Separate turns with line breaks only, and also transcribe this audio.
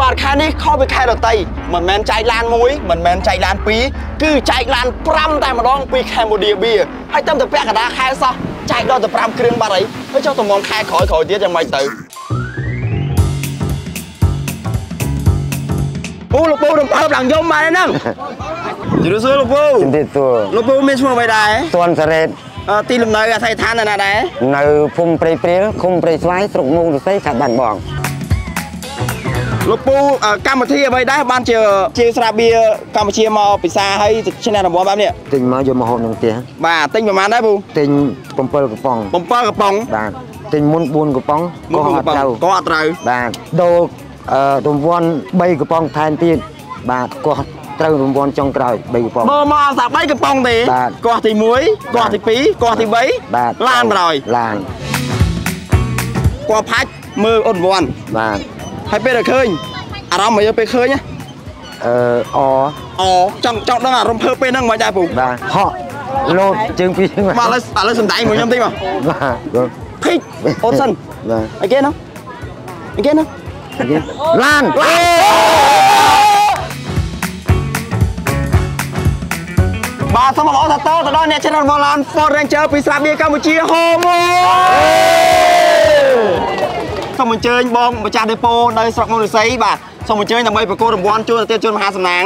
បាទខែនេះខុសពីខែដតីមិនមែនចែកឡានមួយមិនមែនចែកឡានពីរគឺចែកឡាន5តែម្ដងពី Cambodia Beer ហើយតាមតែពាក់កណ្ដាលខែសោះចែកដល់ទៅ5គ្រឿងបាត់អីហើយចុះតម្ងខែក្រោយក្រោយទៀតយ៉ាងម៉េចទៅអូលោកពូរំភើបឡើងយំបានហ្នឹងជម្រាបសួរលោកពូ
ជំរាបសួរ
លោកពូមានឈ្មោះអ្វីដែរ
សួនសារ៉េត
អឺទីលំនៅអាស័យដ្ឋាននៅណាដែរ
នៅភូមិព្រៃព្រាលឃុំព្រៃស្វាយស្រុកមុងរស័យខេត្តបាត់ដំបង
លោកពូអឺកម្មវិធីអ្វីដែរបានជាជាស្រាបៀរកម្ពុជាមកពិសាហើយឈ្នះរង្វាន់បែបនេះ
ទិញមកយកមកហូបក្នុងផ្ទះ
បាទទិញប្រហែលដែរពូ
ទិញ7កំប៉ុង
7កំប៉ុង
បាទទិញមុន4កំប៉ុង
មុន
ក៏
កំ
អត់
ប៉ុង
ត្រូវ
ក៏អត់ត្រូវ
បាទដូរអឺរង្វាន់3កំប៉ុងថែមទៀតបាទក៏ត្រូវរង្វាន់ចុងក្រោយ3កំប៉ុង
មើលមកអត់ថា3កំប៉ុងទេ
បាទ
កោះទី1កោះទី2កោះទី
បាទ
3ឡានបណ្ដោយ
ឡាន
កោះផាច់មើលអត់រង្វាន់
បាទ
ហើយពេលដែលឃើញអារម្មណ៍មកយកពេលឃើញណា
អឺអ
អូចង់ចង់ដឹងអារម្មណ៍ភើបពេលហ្នឹងមិនដែរពូ
បាទហក់លោតជើងពីរ
មកឥឡូវឥឡូវសំដែងមួយខ្ញុំតិចមក
បាទ
ភិកអូនសិន
បាទ
អីគេនោះអីគេនោះ
ឡាន
បាទសូមអរសាទរទៅដល់អ្នកច្រៀងវ៉ាឡាន Ford Ranger ពីស្រាបៀរកម្ពុជាហូម៉ូ សូមអញ្ជើញបងម្ចាស់ដេប៉ូនៅស្រុកមុនរិស័យបាទសូមអញ្ជើញដើម្បីប្រកួតរង្វាន់ជួនទៅទៀតជួនមហាសំណាង